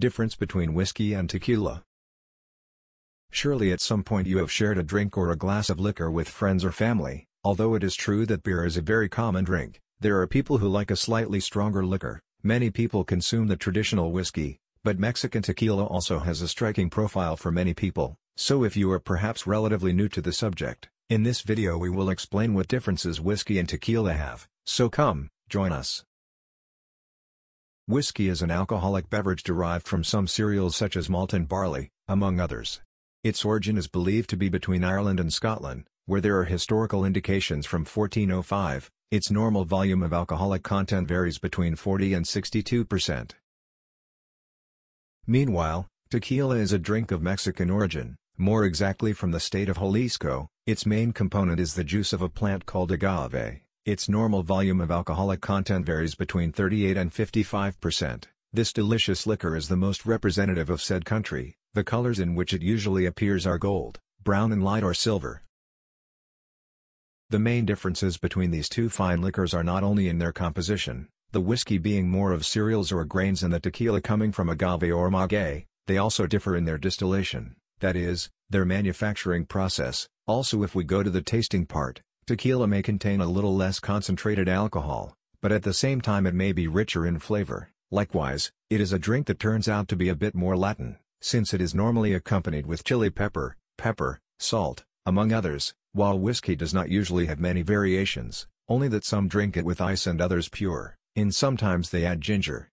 Difference between whiskey and tequila. Surely at some point you have shared a drink or a glass of liquor with friends or family, although it is true that beer is a very common drink, there are people who like a slightly stronger liquor, many people consume the traditional whiskey, but Mexican tequila also has a striking profile for many people, so if you are perhaps relatively new to the subject, in this video we will explain what differences whiskey and tequila have, so come, join us. Whiskey is an alcoholic beverage derived from some cereals such as malt and barley, among others. Its origin is believed to be between Ireland and Scotland, where there are historical indications from 1405. Its normal volume of alcoholic content varies between 40 and 62 percent. Meanwhile, tequila is a drink of Mexican origin, more exactly from the state of Jalisco. Its main component is the juice of a plant called agave. Its normal volume of alcoholic content varies between 38 and 55%. This delicious liquor is the most representative of said country, the colors in which it usually appears are gold, brown and light or silver. The main differences between these two fine liquors are not only in their composition, the whiskey being more of cereals or grains and the tequila coming from agave or maguey, they also differ in their distillation, that is, their manufacturing process. Also if we go to the tasting part, Tequila may contain a little less concentrated alcohol, but at the same time it may be richer in flavor. Likewise, it is a drink that turns out to be a bit more Latin, since it is normally accompanied with chili pepper, pepper, salt, among others, while whiskey does not usually have many variations, only that some drink it with ice and others pure, in sometimes they add ginger.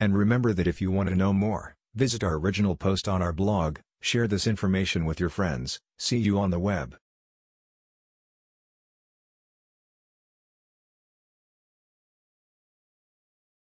And remember that if you want to know more, visit our original post on our blog, share this information with your friends, see you on the web.